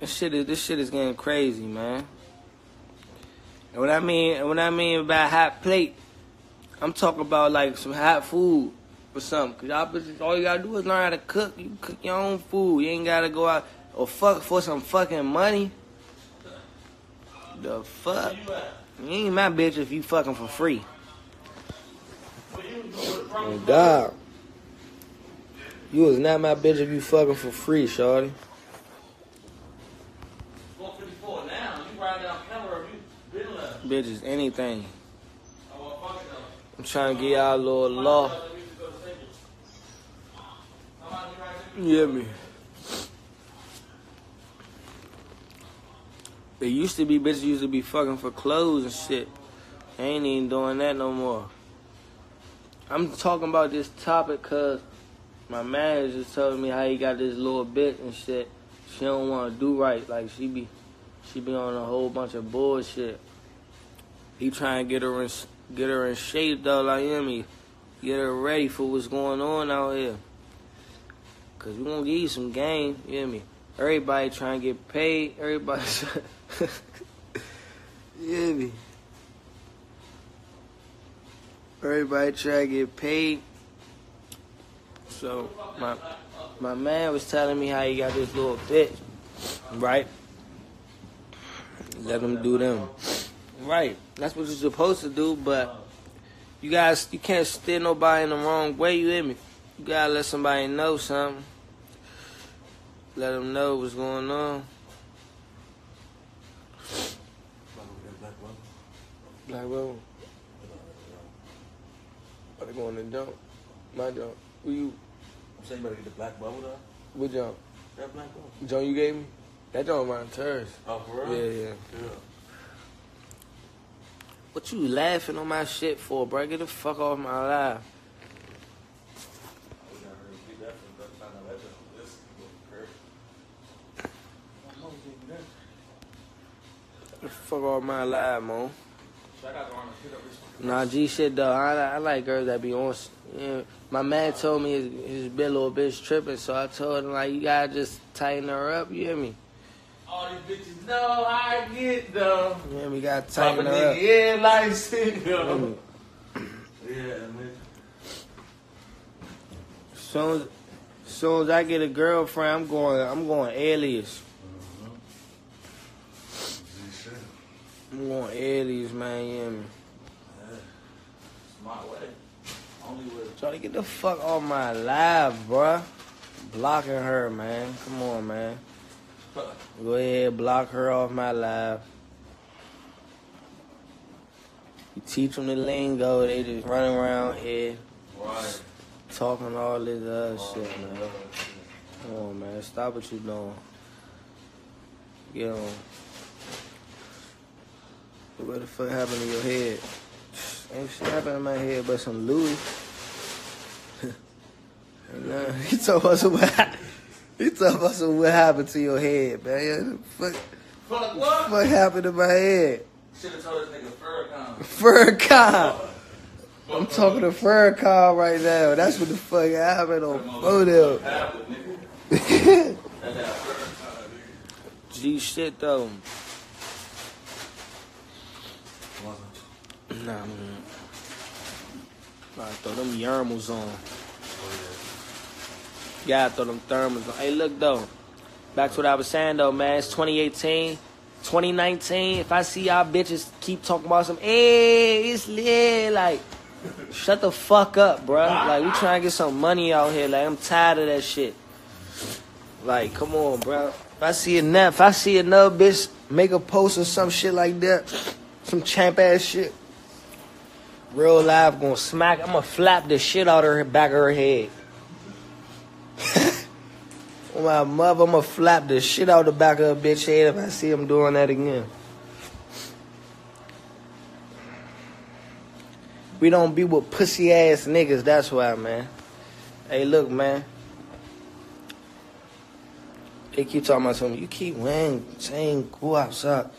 This shit is this shit is getting crazy, man. And what I mean, what I mean about hot plate, I'm talking about like some hot food or something. Cause y'all all you gotta do is learn how to cook. You cook your own food. You ain't gotta go out or fuck for some fucking money. The fuck? You ain't my bitch if you fucking for free. Oh, God. You was not my bitch if you fucking for free, shorty. 454 now. You riding down camera, you been left. Bitches, anything. Oh, well, fuck it though. I'm trying to get y'all a little law. How much you ride to You hear me? It used to be bitches used to be fucking for clothes and shit. They ain't even doing that no more. I'm talking about this topic cause my man just told me how he got this little bitch and shit. She don't want to do right. Like she be, she be on a whole bunch of bullshit. He trying to get her in, get her in shape though. Like me? Get her ready for what's going on out here. Cause we gonna give you some game, you hear me? Everybody trying to get paid, everybody You hear me? Everybody trying to get paid. So my my man was telling me how he got this little bitch. Right? Let them do them. Right. That's what you're supposed to do, but you guys you can't steer nobody in the wrong way, you hear me? You gotta let somebody know something. Let them know what's going on. Black Rebel. Are they going to jump? My jump. Who you? I'm saying you better get the black bubble though. What jump? That black bubble. Joe you gave me? That jump mine hers. Oh, for Yeah, real? yeah. Yeah. What you laughing on my shit for, bro? Get the fuck off my life. We gotta repeat that from the time that jump. This is crazy. Get the fuck off my live, man. Shout out to Arnold. Hit up this Nah, G shit though. I, I like girls that be on. s- Yeah. My man told me his, his big little bitch tripping, so I told him like you gotta just tighten her up. You hear me? All these bitches know I get them. Hear me? Gotta Pop a tighten her nigga up. in like hear? Mm. Yeah, man. Soon as, soon as I get a girlfriend, I'm going. I'm going alias. shit. I'm going alias, man. Hear me? Smart way. Only way. Try to get the fuck off my live, bruh. Blocking her, man. Come on, man. Go ahead, block her off my life. You teach them the lingo, they just running around here Right. talking all this other shit, man. Come on, man. Stop what you doing. Get on. What the fuck happened to your head? Ain't shit happened in my head but some Louis. Ain't nothing. He talking about some what He talking about some what happened to your head, man. What the fuck, Fuck what? what happened to my head? Should have told this nigga Farrakhan. Furcon. I'm talking to Furcon right now. That's what the fuck happened on photo. Happened, nigga. That's that Farrakhan, nigga. G shit though. Nah, man. Gotta throw them thermals on. Gotta throw them thermals. Hey, look though. Back to what I was saying though, man. It's 2018. 2019, if I see y'all bitches keep talking about some, hey, it's lit, like, shut the fuck up, bro. Like, we trying to get some money out here. Like, I'm tired of that shit. Like, come on, bro. If I see enough, if I see another bitch make a post or some shit like that, some champ ass shit, real life gonna smack, I'm gonna flap the shit out of her back of her head. On my mother, I'm gonna flap the shit out the back of a bitch head if I see him doing that again. We don't be with pussy ass niggas, that's why, man. Hey, look, man. They keep talking about something. You keep wearing saying go outside.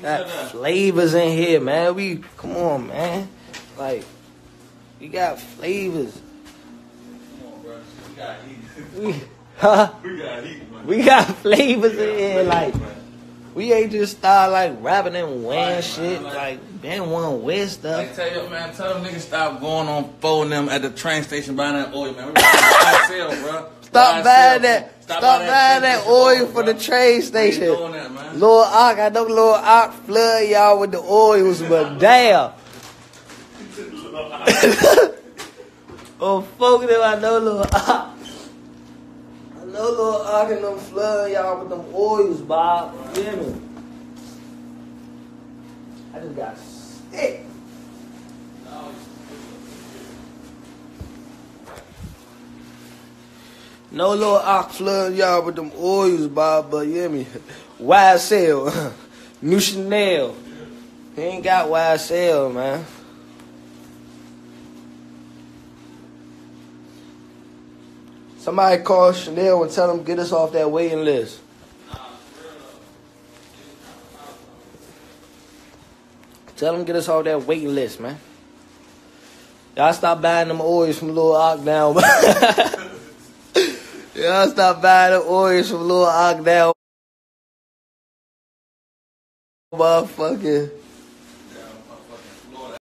Got flavors in here, man. We come on, man. Like, we got flavors. Come on, bro. We got heat. We, huh? We got heat. We got flavors in here, like we ain't just start like rapping and wearing Right, shit. man, Like man, one wear stuff. Like, tell you, man, tell them niggas stop going on phone them at the train station buying that oil, man. We got sale, bro. Stop buying that. Stop, buying train that station oil for bro. the train station. doing that, man. Lil Ock, I know Lil Ock flood y'all with the oils, but damn. oh, fuck them, I know Lil Ock. Know Lil Ock and them flood y'all with them oils, Bob. You hear me? I just got sick. No little ox flood y'all with them oils, Bob, but you hear me? YSL, New Chanel. He ain't got YSL, man. Somebody call Chanel and tell them get us off that waiting list. Tell them get us off that waiting list, man. Y'all stop buying them oils from Lil Ock now. Y'all stop buying the oils from Lil Ock now. Motherfucker.